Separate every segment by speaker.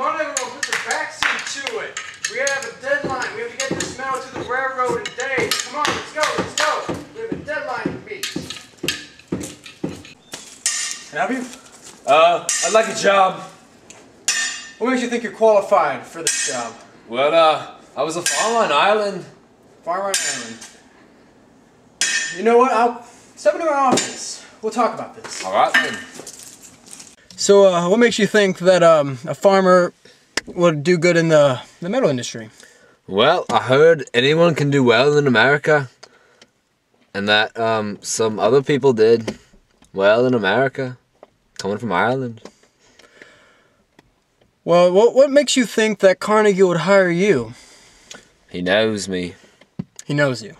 Speaker 1: Come on, everyone, put the backseat to it. We gotta have a deadline. We have to get this metal to the railroad in days. Come on, let's go, let's go. We have a deadline to meet. Can I help you?
Speaker 2: Uh, I'd like a job.
Speaker 1: What makes you think you're qualified for this job?
Speaker 2: Well, uh, I was a farmer on Ireland.
Speaker 1: Farmer Island. You know what? I'll step into my office. We'll talk about this.
Speaker 2: All right then.
Speaker 1: So, uh, what makes you think that um, a farmer would do good in the, the metal industry?
Speaker 2: Well, I heard anyone can do well in America, and that um, some other people did well in America, coming from Ireland.
Speaker 1: Well, what, what makes you think that Carnegie would hire you?
Speaker 2: He knows me.
Speaker 1: He knows you.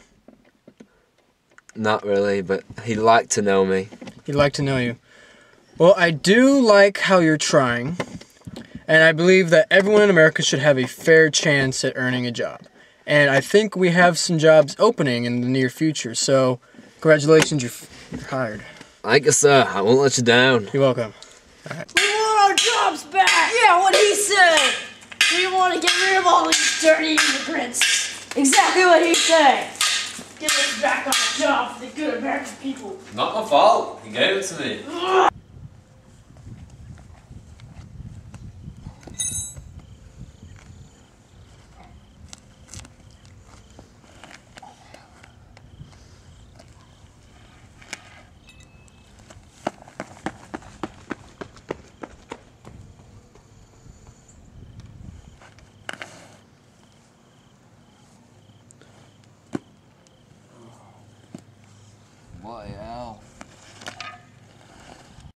Speaker 2: Not really, but he'd like to know me.
Speaker 1: He'd like to know you. Well, I do like how you're trying, and I believe that everyone in America should have a fair chance at earning a job. And I think we have some jobs opening in the near future. So, congratulations, you're, f- you're hired.
Speaker 2: Thank you, sir. I won't let you down.
Speaker 1: You're welcome.
Speaker 3: We want our jobs back! Yeah, what he said! We want to get rid of all these dirty immigrants! Exactly what he said! Get us back on the job for the good American people!
Speaker 2: Not my fault. He gave it to me.
Speaker 3: Ugh. What the hell?